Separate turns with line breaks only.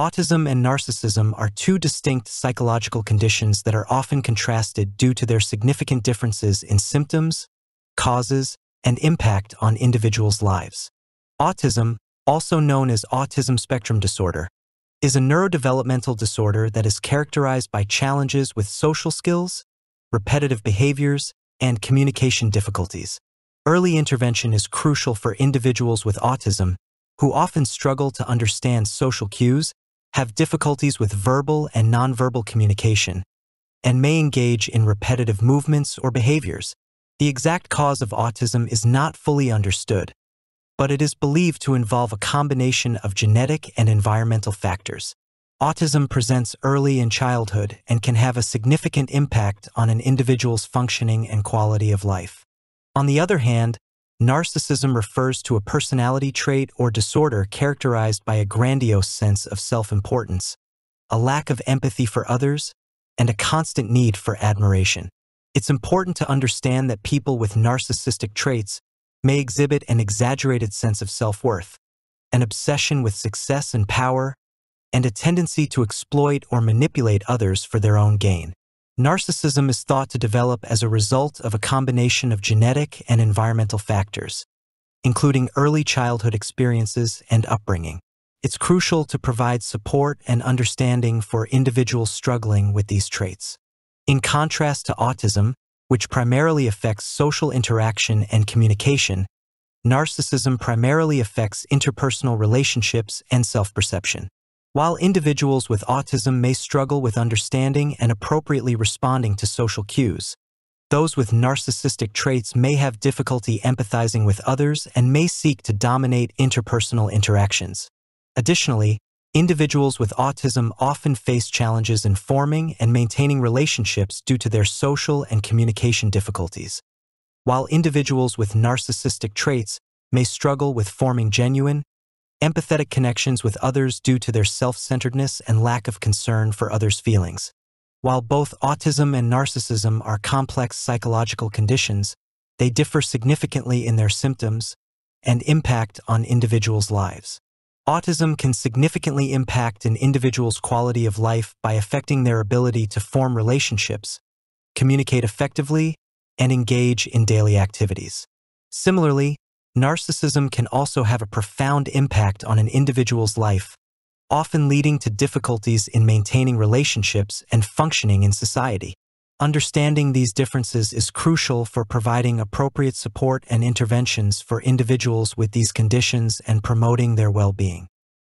Autism and narcissism are two distinct psychological conditions that are often contrasted due to their significant differences in symptoms, causes, and impact on individuals' lives. Autism, also known as autism spectrum disorder, is a neurodevelopmental disorder that is characterized by challenges with social skills, repetitive behaviors, and communication difficulties. Early intervention is crucial for individuals with autism who often struggle to understand social cues, have difficulties with verbal and nonverbal communication, and may engage in repetitive movements or behaviors. The exact cause of autism is not fully understood, but it is believed to involve a combination of genetic and environmental factors. Autism presents early in childhood and can have a significant impact on an individual's functioning and quality of life. On the other hand, narcissism refers to a personality trait or disorder characterized by a grandiose sense of self-importance, a lack of empathy for others, and a constant need for admiration. It's important to understand that people with narcissistic traits may exhibit an exaggerated sense of self-worth, an obsession with success and power, and a tendency to exploit or manipulate others for their own gain. Narcissism is thought to develop as a result of a combination of genetic and environmental factors, including early childhood experiences and upbringing. It's crucial to provide support and understanding for individuals struggling with these traits. In contrast to autism, which primarily affects social interaction and communication, narcissism primarily affects interpersonal relationships and self-perception. While individuals with autism may struggle with understanding and appropriately responding to social cues, those with narcissistic traits may have difficulty empathizing with others and may seek to dominate interpersonal interactions. Additionally, individuals with autism often face challenges in forming and maintaining relationships due to their social and communication difficulties. While individuals with narcissistic traits may struggle with forming genuine, empathetic connections with others due to their self-centeredness and lack of concern for others' feelings. While both autism and narcissism are complex psychological conditions, they differ significantly in their symptoms and impact on individuals' lives. Autism can significantly impact an individual's quality of life by affecting their ability to form relationships, communicate effectively, and engage in daily activities. Similarly, narcissism can also have a profound impact on an individual's life, often leading to difficulties in maintaining relationships and functioning in society. Understanding these differences is crucial for providing appropriate support and interventions for individuals with these conditions and promoting their well-being.